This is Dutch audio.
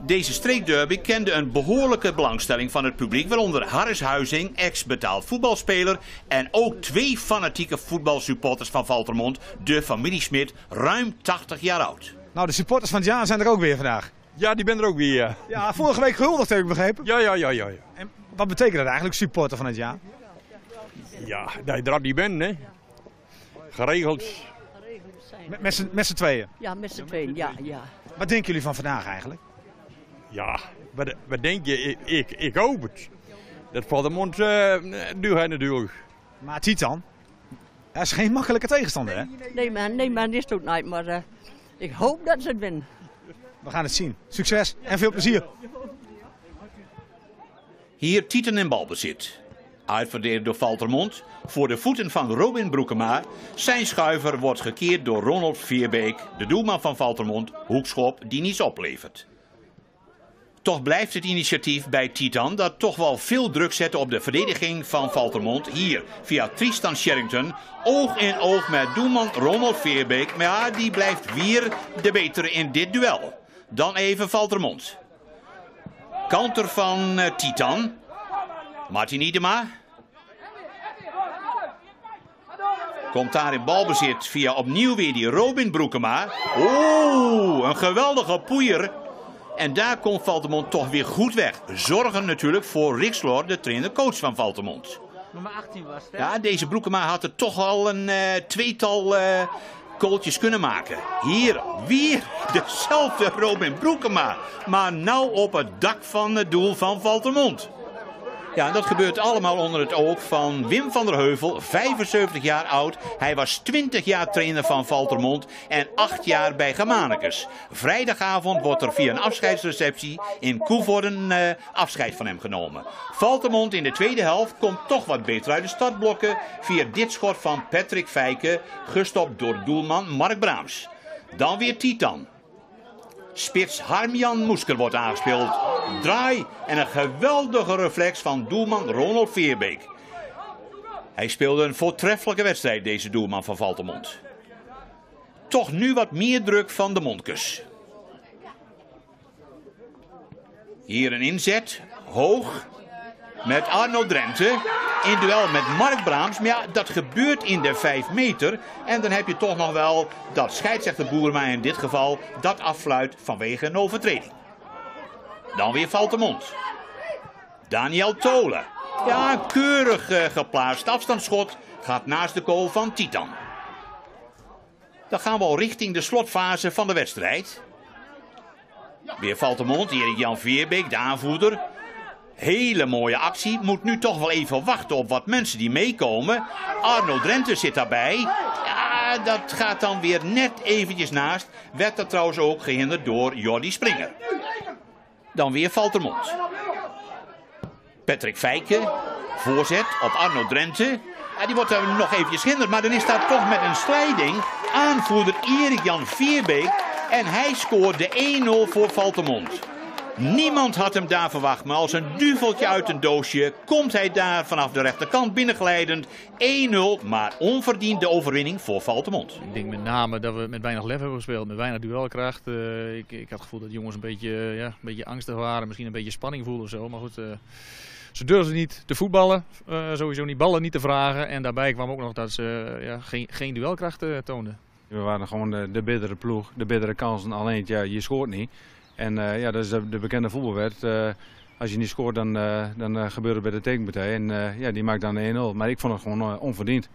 Deze streekderby kende een behoorlijke belangstelling van het publiek, waaronder Harris Huizing, ex-betaald voetbalspeler, en ook twee fanatieke voetbalsupporters van Valtermond, de familie Smit, ruim 80 jaar oud. Nou, de supporters van het jaar zijn er ook weer vandaag. Ja, die ben er ook weer. Ja, Ja, vorige week gehuldigd heb ik begrepen. ja, ja, ja. Ja, ja. En wat betekent dat eigenlijk, supporter van het jaar? ja dat je erop niet bent, hè. Geregeld. Met, met z'n- met z'n tweeën. Ja, met z'n tweeën, ja, ja. Wat denken jullie van vandaag eigenlijk? Ja, wat, wat denk je? Ik, ik, ik hoop het. Dat valt de mond uh, duur hij natuurlijk. Maar Titan, dat is geen makkelijke tegenstander, hè? Nee, maar, nee, maar is het ook niet. Maar eh, ik hoop dat ze het winnen. We gaan het zien. Succes en veel plezier. Hier Tieten in balbezit. Uitverdedigd door Valtermond. Voor de voeten van Robin Broekema. Zijn schuiver wordt gekeerd door Ronald Veerbeek, de doelman van Valtermond. Hoekschop die niets oplevert. Toch blijft het initiatief bij Titan dat toch wel veel druk zet op de verdediging van Valtermond. Hier via Tristan Sherrington. Oog in oog met doelman Ronald Veerbeek. Maar die blijft weer de betere in dit duel. Dan even Valtermond. Counter van eh, Titan. Martin Idema. Komt daar in balbezit via opnieuw weer die Robin Broekema. Oeh, een geweldige poeier. En daar komt Valtemont toch weer goed weg. Zorgen natuurlijk voor Rick Sloor, de trainer-coach van Valtemont. Nummer 18 was het, hè? Ja, deze Broekema had er toch al een eh, tweetal eh kooltjes kunnen maken. Hier weer dezelfde Robin Broekema. Maar nou op het dak van het doel van Valtemont. Ja, dat gebeurt allemaal onder het oog van Wim van der Heuvel, 75 jaar oud. Hij was 20 jaar trainer van Valtermond en 8 jaar bij Germanicus. Vrijdagavond wordt er via een afscheidsreceptie in Koevoorden eh, afscheid van hem genomen. Valtermond in de tweede helft komt toch wat beter uit de startblokken via dit schot van Patrick Fijken, gestopt door doelman Mark Braams. Dan weer Titan. Spits Harmjan Moesker wordt aangespeeld. Draai en een geweldige reflex van doelman Ronald Veerbeek. Hij speelde een voortreffelijke wedstrijd, deze doelman van Valtemont. Toch nu wat meer druk van de Mondkes. Hier een inzet, hoog, met Arno Drenthe. In duel met Mark Braams. Maar ja, dat gebeurt in de 5 meter. En dan heb je toch nog wel dat scheidsrechter Boerma in dit geval dat affluit vanwege een overtreding. Dan weer Valtemont. Daniel Tolen. Ja, keurig eh, geplaatst afstandsschot. Gaat naast de goal van Titan. Dan gaan we al richting de slotfase van de wedstrijd. Weer Valtemont, Erik Jan Veerbeek, de aanvoerder. Hele mooie actie. Moet nu toch wel even wachten op wat mensen die meekomen. Arno Drenthe zit daarbij. Ja, dat gaat dan weer net eventjes naast. Werd dat trouwens ook gehinderd door Jordi Springer. Dan weer Valtermond. Patrick Fijken. Voorzet op Arno Drenthe. Ja, die wordt nog eventjes gehinderd. Maar dan is daar toch met een slijding aanvoerder Erik Jan Veerbeek. En hij scoort de 1-0 voor Valtermond. Niemand had hem daar verwacht, maar als een duveltje uit een doosje komt hij daar vanaf de rechterkant binnenglijdend. 1-0, maar onverdiende overwinning voor Valtemont. Ik denk met name dat we met weinig lef hebben gespeeld, met weinig duelkracht. Eh, ik, ik had het gevoel dat de jongens een beetje, ja, een beetje angstig waren, misschien een beetje spanning voelden of zo. Maar goed, eh, ze durfden niet te voetballen, eh, sowieso niet ballen niet te vragen. En daarbij kwam ook nog dat ze ja, geen, geen duelkracht toonden. We waren gewoon de, de betere ploeg, de betere kansen. Alleen ja, je scoort niet. En eh, ja, dat is de, de bekende voetbalwet. Eh, als je niet scoort, dan, eh, dan gebeurt het bij de tegenpartij. En ja, die maakt dan 1-0. Maar ik vond het gewoon onverdiend.